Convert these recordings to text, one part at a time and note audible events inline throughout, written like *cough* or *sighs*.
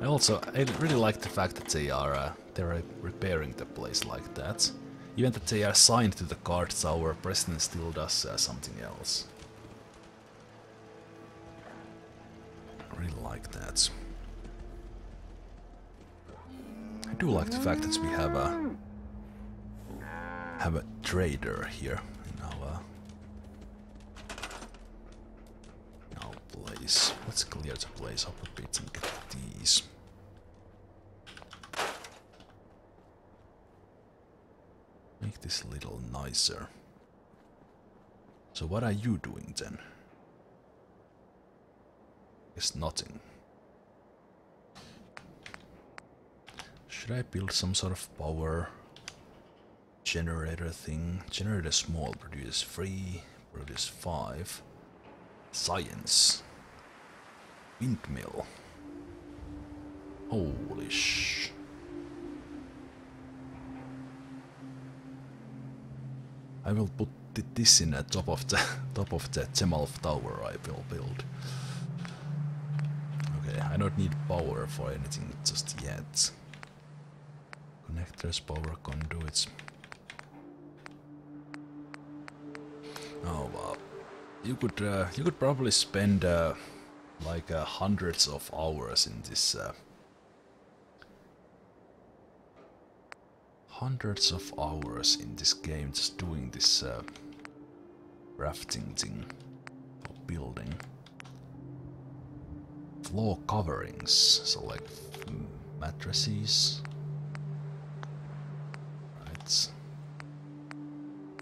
I also I really like the fact that they are uh, they're repairing the place like that. Even that they are signed to the guard tower, Preston still does uh, something else. I really like that. I do like the fact that we have a have a trader here in our in our place. Let's clear the place up a bit and get these. Make this a little nicer. So what are you doing then? It's nothing. Should I build some sort of power generator thing? Generator small, produce 3, produce 5. Science. Windmill. Holy sh... I will put this in the top of the *laughs* top of the Zemalf tower I will build. Okay, I don't need power for anything just yet. Connectors, power conduits. Oh wow. You could uh, you could probably spend uh, like uh, hundreds of hours in this uh, hundreds of hours in this game just doing this uh, crafting thing or building. Floor coverings, so like mattresses. Right.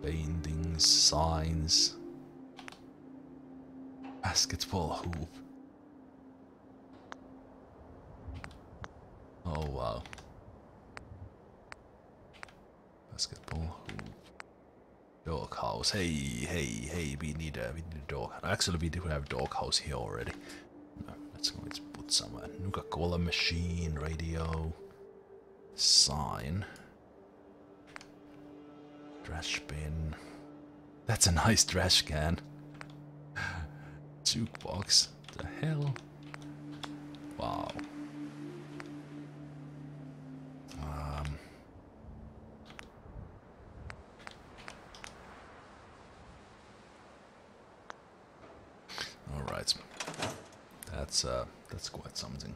Paintings, signs. Basketball *laughs* hoop. Oh wow. Basketball hoop. Dog house. Hey, hey, hey, we need a we need a dog. Actually we do have dog house here already. No, Let's go let's put some uh, Nuka-Cola machine, radio, sign, trash bin. That's a nice trash can. *laughs* Jukebox. The hell? Wow. Um. All right. That's uh that's quite something.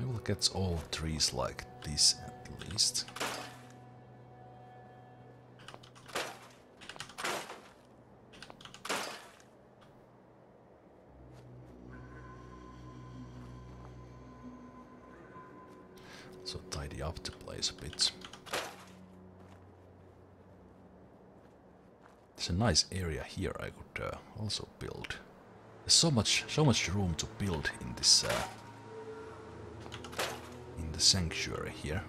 I will get all trees like this at least. So tidy up the place a bit. There's a nice area here I could uh, also build. There's so much, so much room to build in this, uh, in the sanctuary here.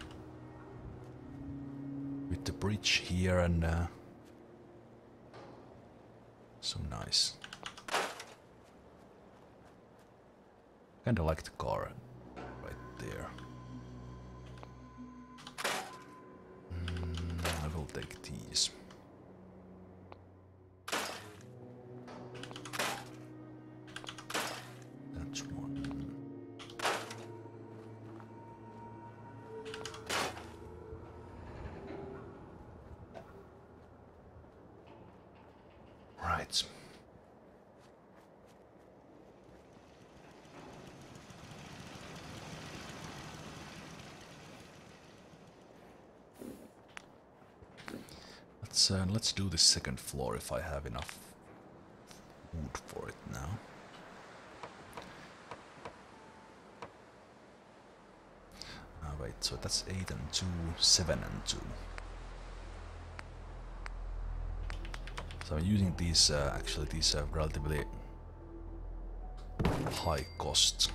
With the bridge here and uh, so nice. Kinda like the car right there. Mm, I will take these. Let's let's do the second floor if I have enough wood for it now. Ah, wait, so that's 8 and 2, 7 and 2. So I'm using these, uh, actually these uh, relatively high cost.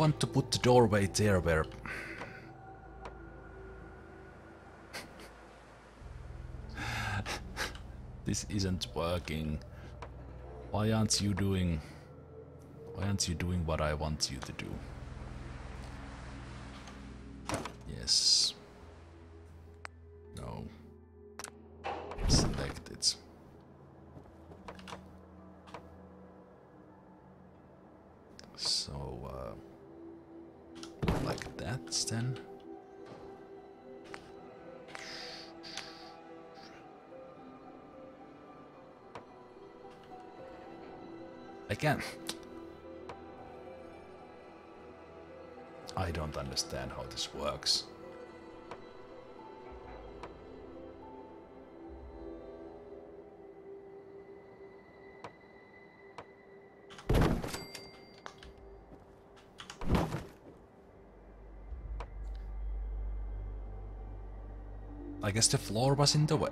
Want to put the doorway there where... this isn't working. Why aren't you doing... Why aren't you doing what I want you to do? Yes. No. Select it. So, uh, like that then. Again. I don't understand how this works. I guess the floor was in the way.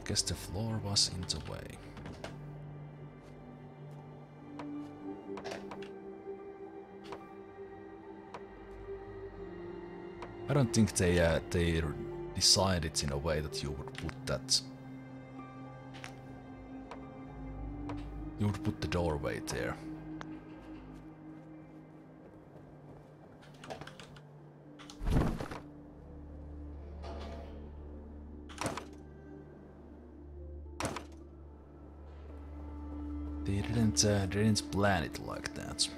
I guess the floor was in the way. I don't think they uh, they designed it in a way that you would put that. You would put the doorway there. They didn't, uh, they didn't plan it like that.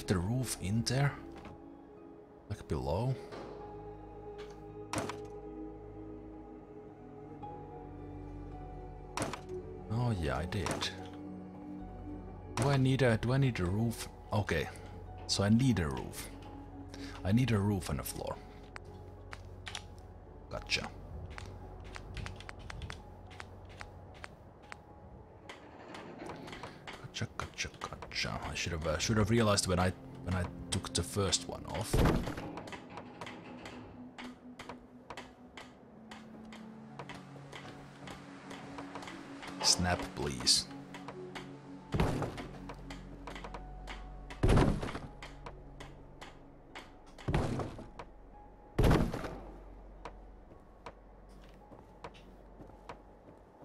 Leave the roof in there? Like below? Oh yeah, I did. Do I need a... Do I need a roof? Okay. So I need a roof. I need a roof and a floor. Gotcha. Gotcha, gotcha, I should have uh, should have realized when I when I took the first one off. Snap, please.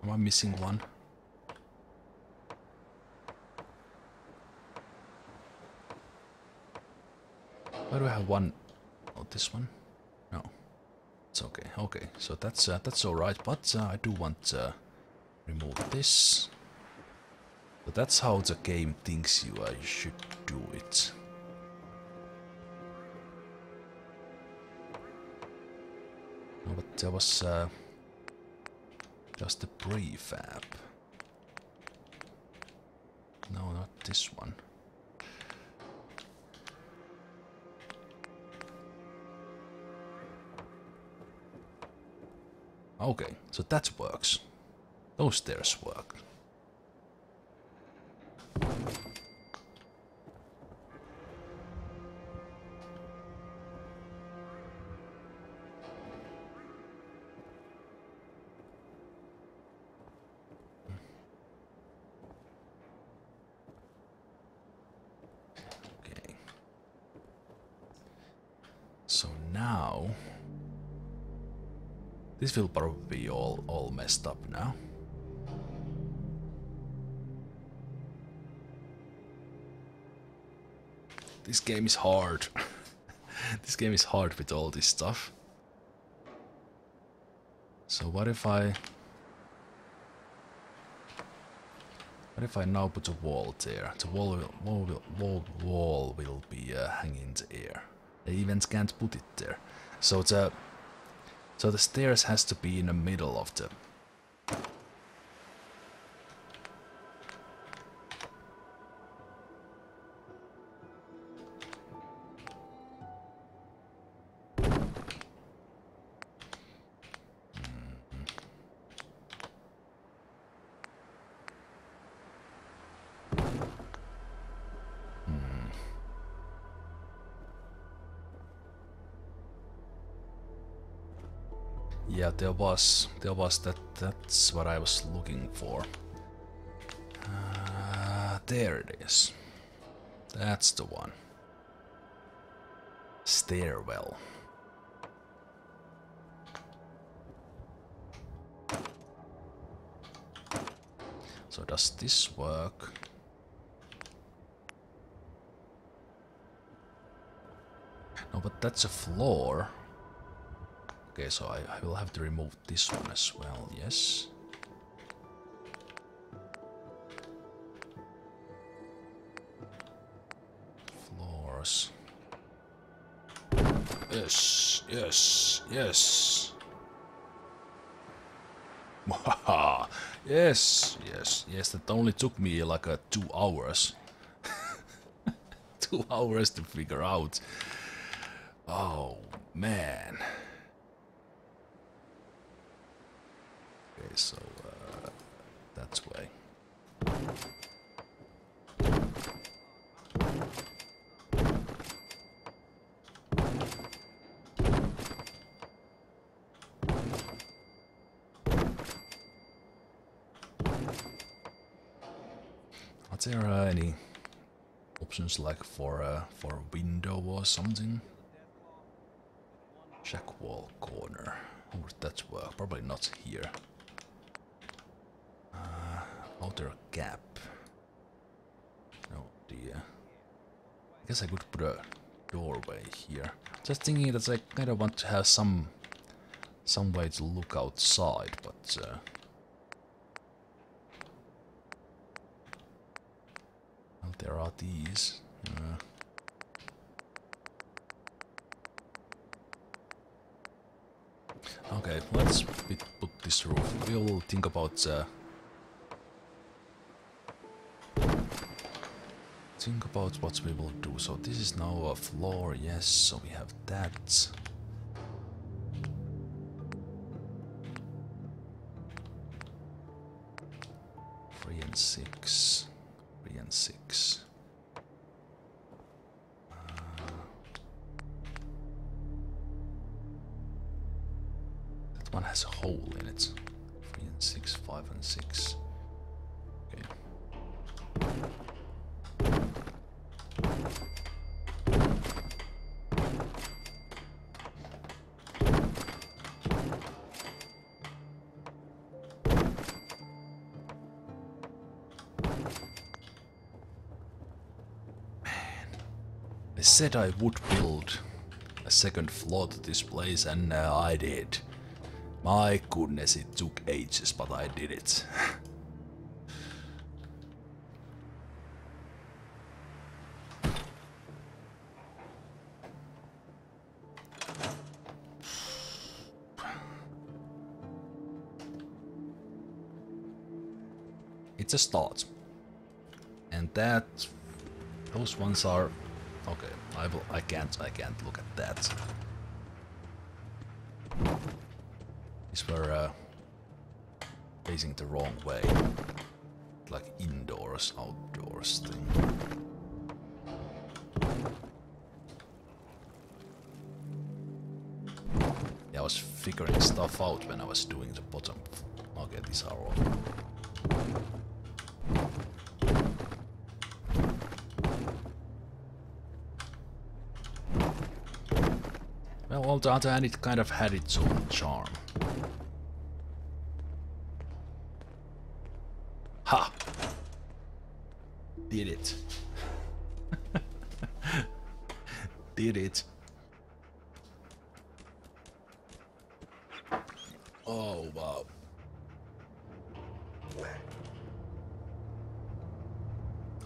Am I missing one? Do I have one? Oh, this one? No, it's okay. Okay, so that's uh, that's all right. But uh, I do want to remove this. But that's how the game thinks you uh, you should do it. No, but there was uh, just a prefab. No, not this one. Okay, so that works. Those stairs work. Okay. So now this will probably be all, all messed up now. This game is hard. *laughs* this game is hard with all this stuff. So what if I... What if I now put a wall there? The wall will, wall will, wall, wall will be uh, hanging in the air. The events can't put it there. So the so the stairs has to be in the middle of the Yeah, there was, there was that, that's what I was looking for. Uh, there it is. That's the one. Stairwell. So does this work? No, but that's a floor. Okay, so I, I will have to remove this one as well, yes. Floors. Yes, yes, yes. *laughs* yes, yes, yes, that only took me like a two hours. *laughs* two hours to figure out. Oh, man. So uh, that's way. Are there uh, any options like for uh, for a window or something? Check wall corner. How would that work? Probably not here. Outer gap. No idea. I guess I could put a doorway here. Just thinking that I kind of want to have some some way to look outside, but uh, well, there are these. Uh, Okay, let's put this roof. We'll think about uh, think about what we will do. So this is now a floor, yes, so we have that. Three and six. Three and six. Uh, that one has a hole in it. Three and six, five and six. Said I would build a second floor to this place and uh, I did. My goodness, it took ages, but I did it. *sighs* it's a start. And that those ones are okay, I will I can't I can't look at that. These were uh, facing the wrong way. Like indoors, outdoors thing. Yeah, I was figuring stuff out when I was doing the bottom. Okay, these are all. On the other it kind of had its own charm. Ha! Did it. *laughs* Did it. Oh, wow.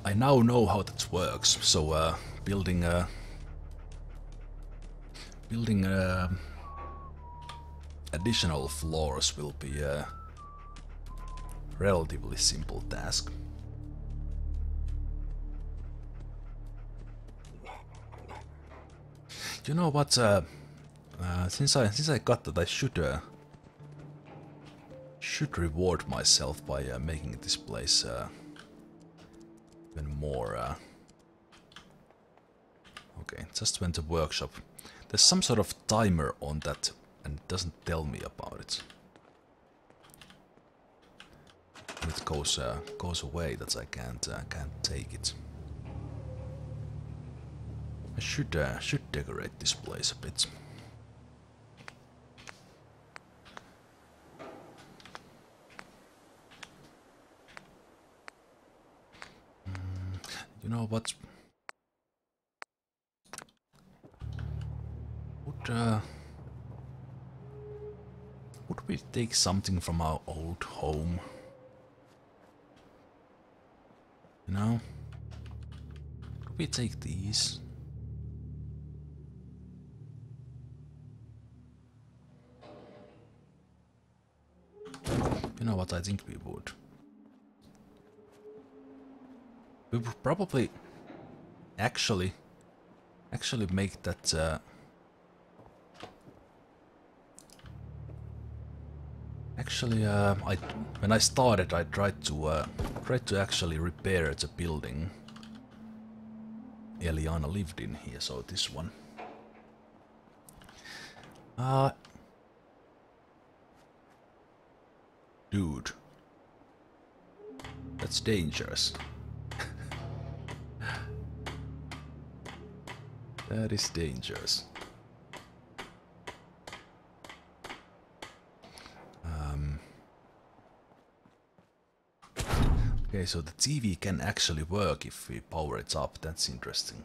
I now know how that works, so uh, building a building uh, additional floors will be a relatively simple task. You know what? Uh, uh, since I since I got that, I should uh, should reward myself by uh, making this place uh, even more. Uh, okay, just went to workshop. There's some sort of timer on that, and it doesn't tell me about it. When it goes uh, goes away, that I can't uh, can't take it. I should uh, should decorate this place a bit. Mm, you know what? Uh, would we take something from our old home? You know? Could we take these? You know what, I think we would. We would probably actually actually make that uh, actually uh, I when I started I tried to uh, tried to actually repair the building Eliana lived in here so this one uh Dude. That's dangerous. *laughs* that is dangerous. Um, okay, so the TV can actually work if we power it up. That's interesting.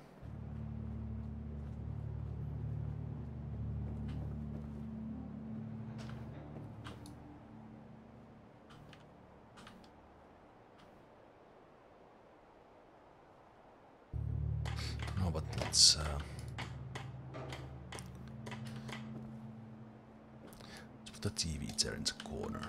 No, but. Uh, let's put the TV there in the corner.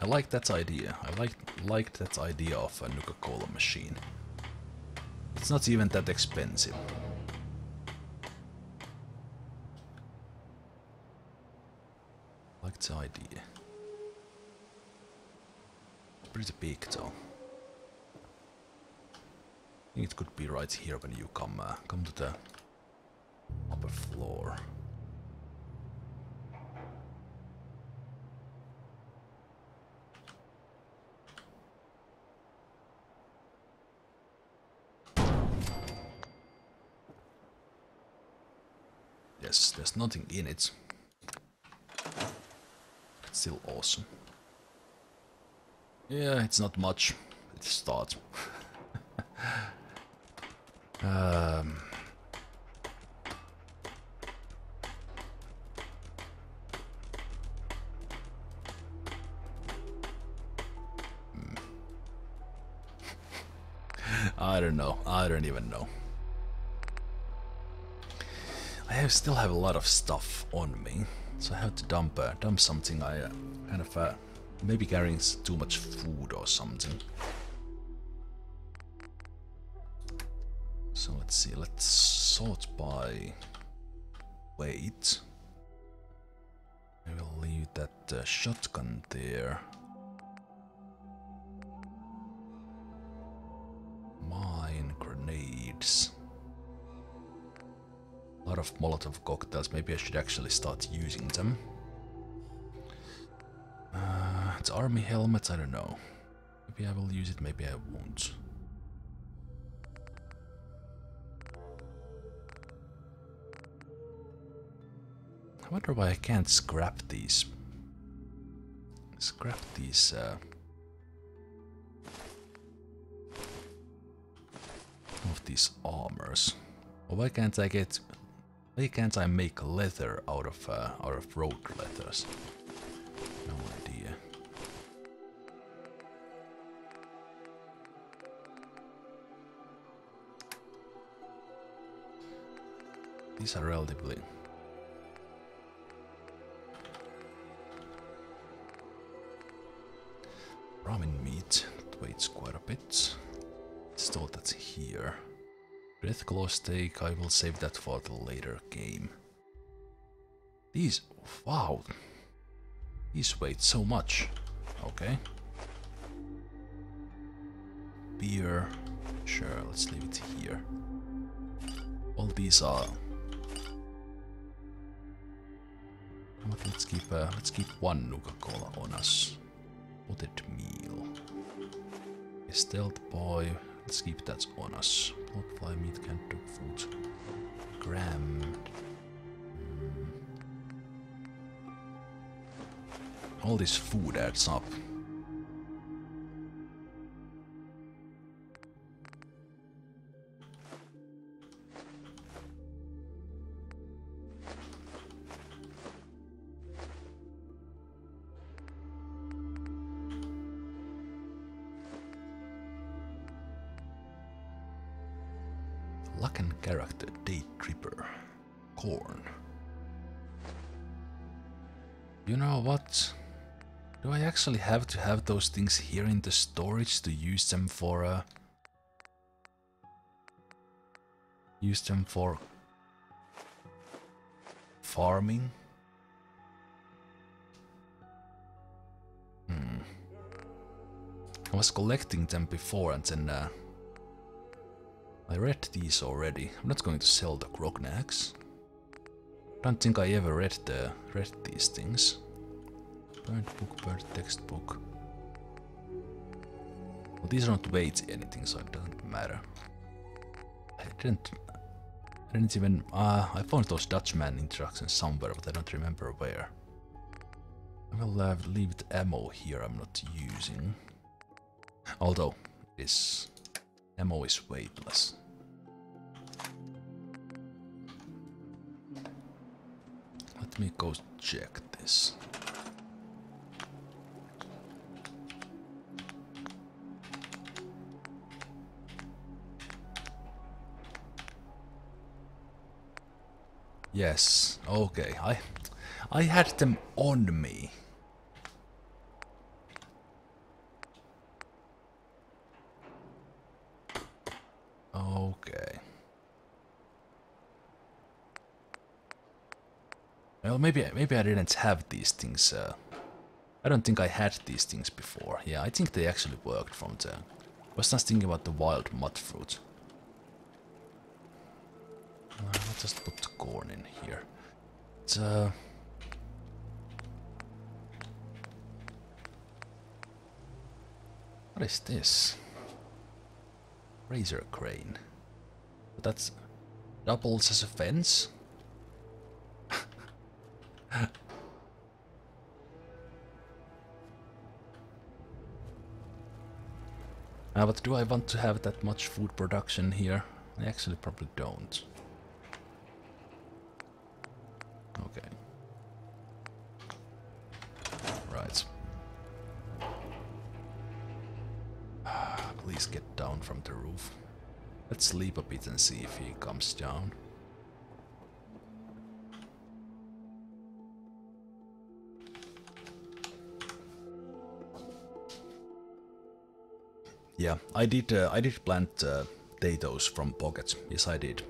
I like that idea. I like liked that idea of a Nuka-Cola machine. It's not even that expensive. Like the idea. Pretty big though. I think it here when you come uh, come to the upper floor. Yes, there's nothing in it. It's still awesome. Yeah, it's not much. It's start. *laughs* um. I don't know. I don't even know. I have, still have a lot of stuff on me, so I have to dump uh, dump something. I uh, kind of uh, maybe carrying too much food or something. So let's see. Let's sort by weight. I will leave that uh, shotgun there. Mine grenades. A lot of Molotov cocktails. Maybe I should actually start using them. Uh, it's army helmets. I don't know. Maybe I will use it. Maybe I won't. I wonder why I can't scrap these. Scrap these. Uh, of these armors. Or why can't I get... Why can't I make leather out of uh, out of road leathers? No idea. These are relatively ramen meat. That weighs quite a bit. Still, that's here. Deathclaw steak, I will save that for the later game. These, wow. These weigh so much. Okay. Beer, sure, let's leave it here. All these are... Let's keep, uh, let's keep one Nuka-Cola on us. Stealth boy, let's keep that on us. Bloodfly meat, canned dog food. Gram. Mm. All this food adds up. Actually have to have those things here in the storage to use them for uh use them for farming? Hmm. I was collecting them before and then uh, I read these already. I'm not going to sell the Grognaks. Don't think I ever read the read these things. Book, burnt textbook. Well, these are not weights anything, so it doesn't matter. I didn't. I didn't even. Uh, I found those Dutchman instructions somewhere, but I don't remember where. I will uh, leave the ammo here. I'm not using. Although this ammo is weightless. Let me go check this. Yes, okay, I I had them on me. Okay. Well, maybe maybe I didn't have these things. Uh, I don't think I had these things before. Yeah, I think they actually worked from the. I was just thinking about the wild mutfruit. Just put corn in here. It's uh. What is this? Razorgrain. That's doubles as a fence? Uh, *laughs* but do I want to have that much food production here? I actually probably don't. Okay. Right. Please get down from the roof. Let's sleep a bit and see if he comes down. Yeah, I did. Uh, I did plant uh, potatoes from pockets. Yes, I did.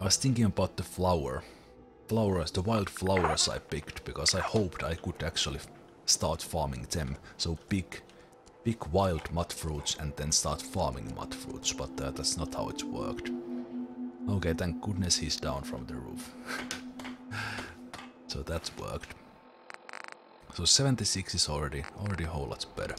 I was thinking about the flower, flowers, the wild flowers I picked because I hoped I could actually start farming them. So big, big wild mutfruits and then start farming mutfruits. But uh, that's not how it worked. Okay, thank goodness he's down from the roof. *laughs* so that worked. So 76 is already already a whole lot better.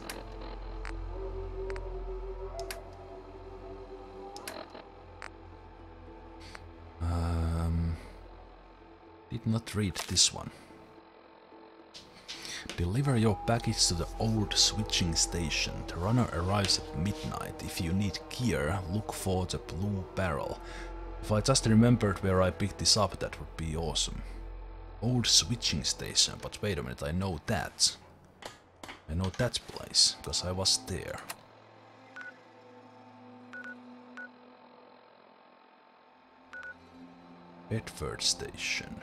Did not read this one. Deliver your package to the old switching station. The runner arrives at midnight. If you need gear, look for the blue barrel. If I just remembered where I picked this up, that would be awesome. Old switching station, but wait a minute, I know that. I know that place, because I was there. Bedford Station.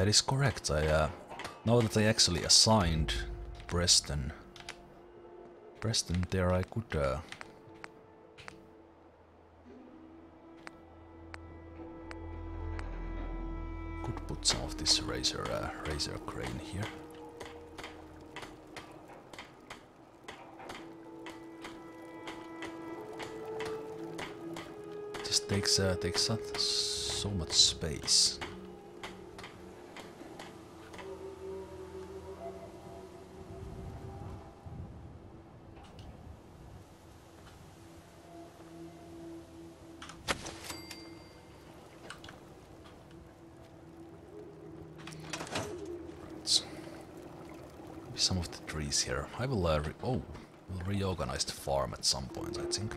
That is correct. I uh, know that I actually assigned Preston. Preston there I could uh, could put some of this razor uh, razorgrain here. Just takes uh, takes up so much space. Some of the trees here. I will uh, re oh, we'll reorganize the farm at some point, I think.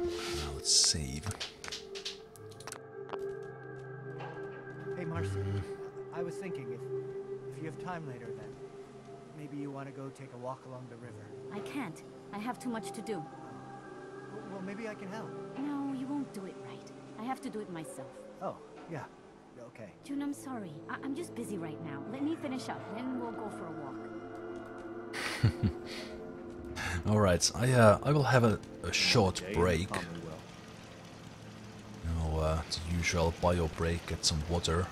Now let's save. Hey, Marcy. I was thinking if if you have time later, then maybe you want to go take a walk along the river. I can't. I have too much to do. Well, well, maybe I can help. No, you won't do it right. I have to do it myself. Oh, yeah. Okay. Jun, I'm sorry. I am just busy right now. Let me finish up, then we'll go for a walk. *laughs* All right, I uh, I will have a, a short break. You know, uh, the usual bio break, get some water,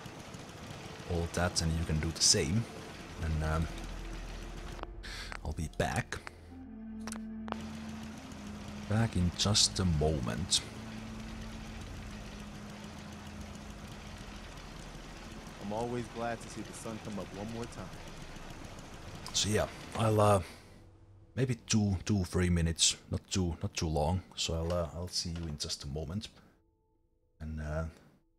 all that, and you can do the same. And um, I'll be back. Back in just a moment. I'm always glad to see the sun come up one more time. So yeah, I'll uh, maybe two, two, three minutes, not too, not too long. So I'll, uh, I'll see you in just a moment, and uh,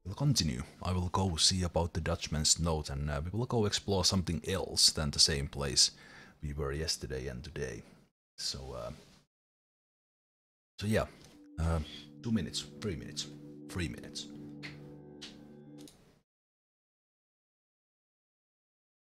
we'll continue. I will go see about the Dutchman's note, and uh, we will go explore something else than the same place we were yesterday and today. So, uh, so yeah, uh, two minutes, three minutes, three minutes.